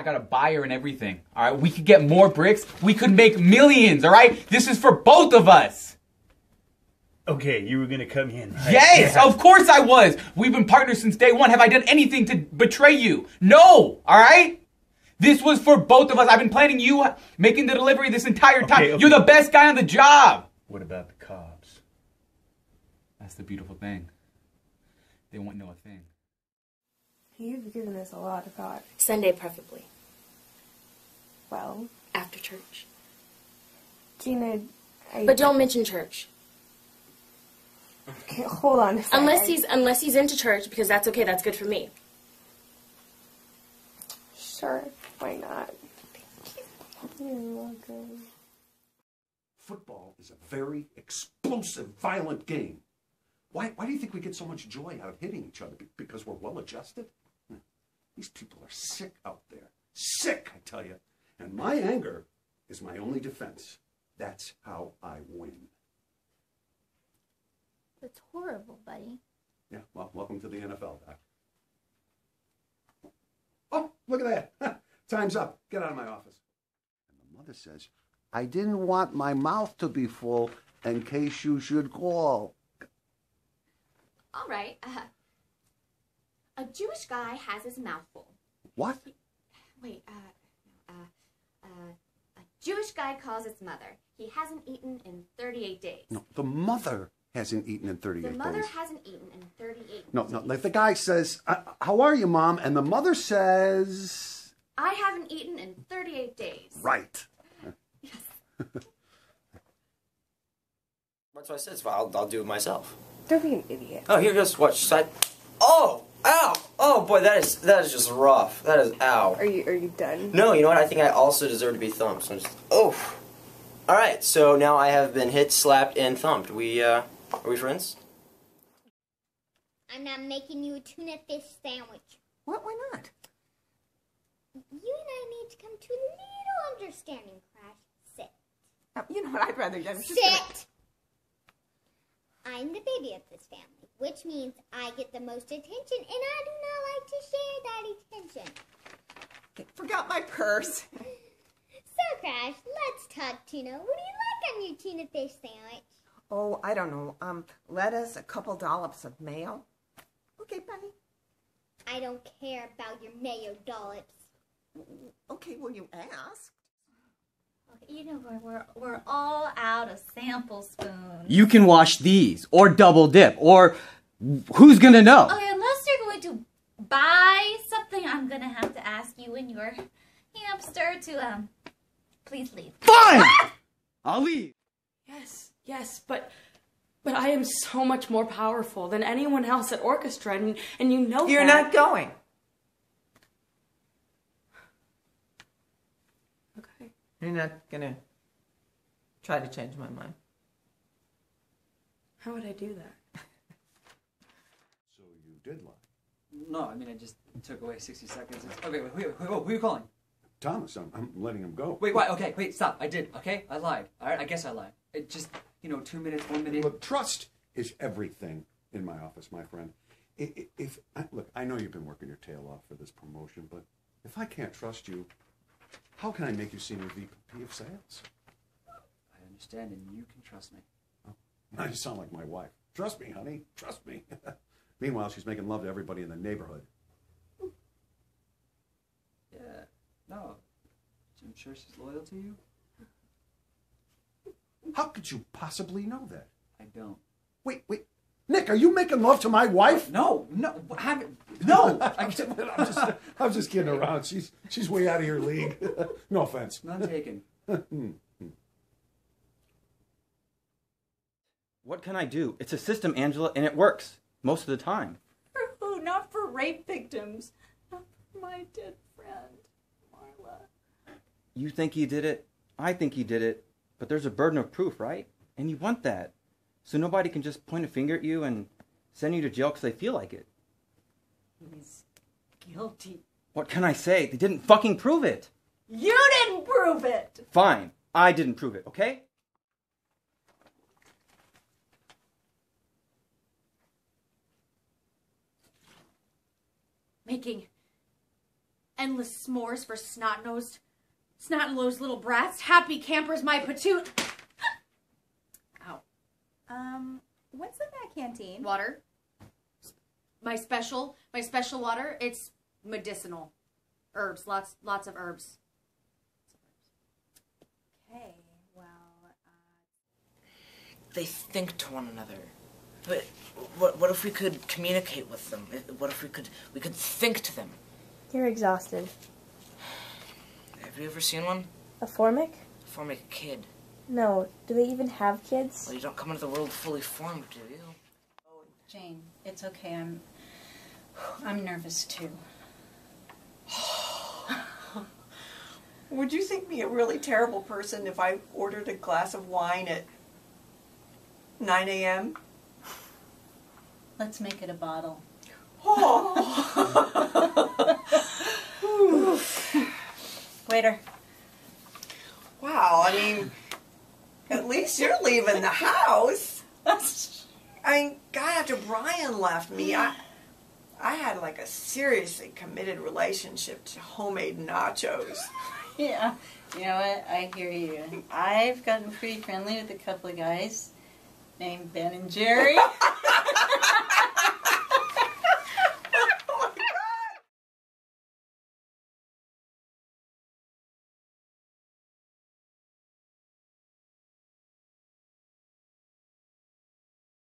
I got a buyer and everything. All right, we could get more bricks. We could make millions. All right, this is for both of us. Okay, you were gonna come in. Right? Yes, Yeah. of course I was. We've been partners since day one. Have I done anything to betray you? No. All right. This was for both of us. I've been planning you making the delivery this entire time. Okay, okay. You're the best guy on the job. What about the cops? That's the beautiful thing. They won't know a thing. You've given this a lot of thought. Sunday, preferably. Well, After church. Gina, I. But don't mention church. Okay, hold on. Unless he's unless he's into church, because that's okay, that's good for me. Sure, why not? Thank you. You're welcome. Football is a very explosive, violent game. Why, why do you think we get so much joy out of hitting each other? Because we're well adjusted? These people are sick out there. Sick, I tell you. And my anger is my only defense. That's how I win. That's horrible, buddy. Yeah, well, welcome to the NFL, Doc. Oh, look at that. Time's up. Get out of my office. And the mother says, I didn't want my mouth to be full in case you should call. All right. Uh, a Jewish guy has his mouth full. What? Wait, uh, uh, uh, a Jewish guy calls his mother. He hasn't eaten in 38 days. No, the mother hasn't eaten in 38 days. the mother days. hasn't eaten in 38 No, days. no, like the guy says, "Uh, How are you, mom? And the mother says, I haven't eaten in 38 days. Right. Yes. That's what I said. So I'll, I'll do it myself. Don't be an idiot. Oh, here goes watch side. Oh, ow! Oh boy, that is that is just rough. That is ow. Are you are you done? No, you know what? I think I also deserve to be thumped. So I'm just oh. All right, so now I have been hit, slapped, and thumped. We uh, are we friends? I'm not making you a tuna fish sandwich. What? Why not? You and I need to come to a little understanding, Crash. Sit. Uh, you know what? I'd rather. I'm just Sit! gonna- I'm the baby of this family, which means I get the most attention, and I do not like to share that attention. Forgot my purse. So, Crash, let's talk tuna. What do you like on your tuna fish sandwich? Oh, I don't know. Um, lettuce, a couple dollops of mayo. Okay, bunny. I don't care about your mayo dollops. Okay, well you asked. You know, we're, we're, we're all out of sample spoons. You can wash these, or double dip, or who's gonna know? Okay, unless you're going to buy something, I'm gonna have to ask you and your hamster to, um, please leave. Fine! I'll leave. Yes, yes, but but I am so much more powerful than anyone else at orchestra, and, and you know You're that. not going. Okay. You're not gonna try to change my mind. How would I do that? So you did lie. No, I mean, I just took away 60 seconds. Okay, wait, who, who, who, who are you calling? Thomas, I'm, I'm letting him go. Wait, wait, okay, wait, stop. I did, okay? I lied. All right, I guess I lied. It just, you know, two minutes, one minute. Look, trust is everything in my office, my friend. I- i- If, I- look, I know you've been working your tail off for this promotion, but if I can't trust you, how can I make you senior VP of sales? I understand, and you can trust me. Now you sound like my wife. Trust me, honey. Trust me. Meanwhile, she's making love to everybody in the neighborhood. Yeah, no. I'm sure she's loyal to you. How could you possibly know that? I don't. Wait, wait. Nick, are you making love to my wife? No, no, have no. I'm just, I'm just, I'm just kidding around. She's, she's way out of your league. no offense. None taken. What can I do? It's a system, Angela, and it works most of the time. For who? Not for rape victims. Not for my dead friend, Marla. You think he did it? I think he did it. But there's a burden of proof, right? And you want that. So nobody can just point a finger at you and send you to jail because they feel like it. He's guilty. What can I say? They didn't fucking prove it. You didn't prove it. Fine. I didn't prove it, okay? Making Endless s'mores for snot-nosed, snot-nosed little brats. Happy campers, my platoon. Ow. Um, what's in that canteen? Water. My special, my special water. It's medicinal. Herbs, lots, lots of herbs. Okay, well, uh, They think to one another. But what, what if we could communicate with them? What if we could we could think to them? You're exhausted. Have you ever seen one? A formic? Form a kid. No. Do they even have kids? Well, you don't come into the world fully formed, do you? Jane, it's okay. I'm I'm nervous too. Would you think me a really terrible person if I ordered a glass of wine at 9 a.m.? Let's make it a bottle. Oh. Waiter. Wow, I mean, at least you're leaving the house. I mean, God, after Brian left me, I, I had like a seriously committed relationship to homemade nachos. Yeah, you know what? I hear you. I've gotten pretty friendly with a couple of guys named Ben and Jerry.